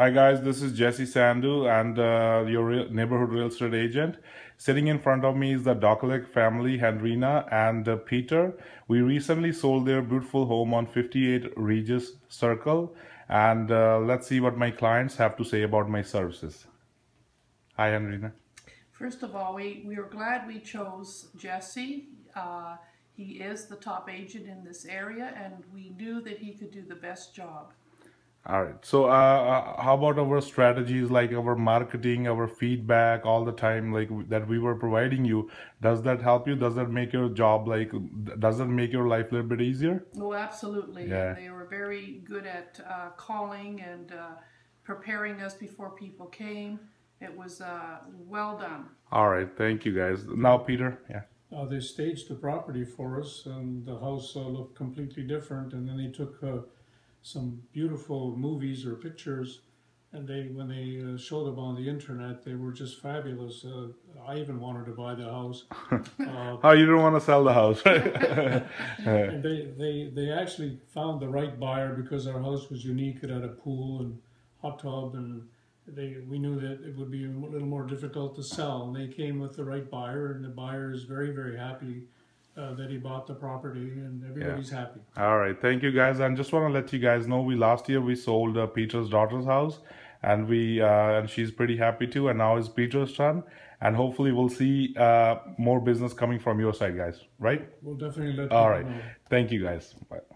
Hi guys, this is Jessi Sandhu and uh, your real neighborhood real estate agent. Sitting in front of me is the Dokalek family, Henrina and uh, Peter. We recently sold their beautiful home on 58 Regis Circle and uh, let's see what my clients have to say about my services. Hi Henrina. First of all, we, we are glad we chose Jessi. Uh, he is the top agent in this area and we knew that he could do the best job. All right. So, uh, uh, how about our strategies, like our marketing, our feedback, all the time, like that we were providing you? Does that help you? Does that make your job like? Does that make your life a little bit easier? Oh, absolutely. Yeah. They were very good at uh, calling and uh, preparing us before people came. It was uh, well done. All right. Thank you, guys. Now, Peter. Yeah. Uh, they staged the property for us, and the house uh, looked completely different. And then they took uh, some beautiful movies or pictures, and they when they uh, showed them on the internet, they were just fabulous. Uh, I even wanted to buy the house. Uh, Oh, you don't want to sell the house, right? they, they they actually found the right buyer because our house was unique. It had a pool and hot tub, and they we knew that it would be a little more difficult to sell. And they came with the right buyer, and the buyer is very very happy uh, that he bought the property, and everybody's happy. All right, thank you guys. And just want to let you guys know, we last year we sold uh, Peter's daughter's house, and we uh, and she's pretty happy too. And now it's Peter's turn, and hopefully we'll see uh, more business coming from your side, guys. Right? We'll definitely let All right. know. Thank you guys. Bye.